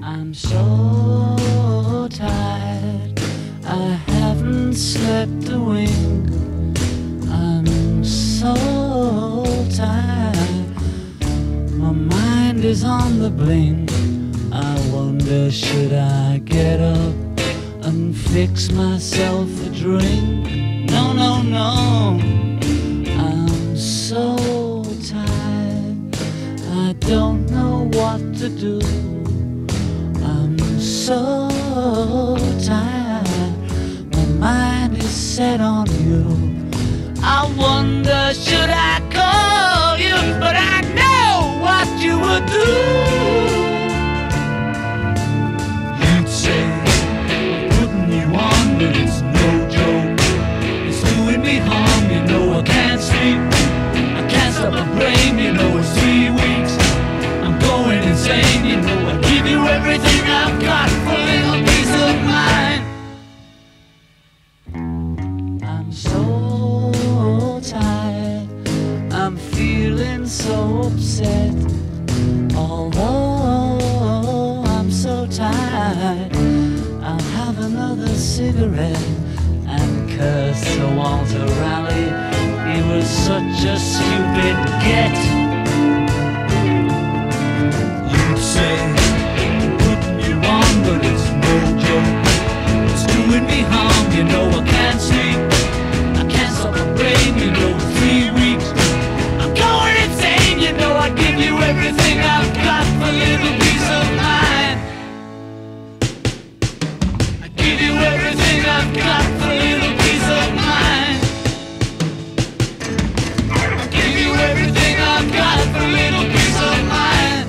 I'm so tired. I haven't slept a wink. I'm so tired. My mind is on the blink. I wonder should I get up and fix myself a drink? No, no, no. I'm so tired. I don't know what to do. Set on you. I wonder should I I'm so tired, I'm feeling so upset. Although I'm so tired, I'll have another cigarette and curse Walter Raleigh. He was such a stupid get. Give you everything I've got for a little peace of mind. I give you everything I've got for a little of mind.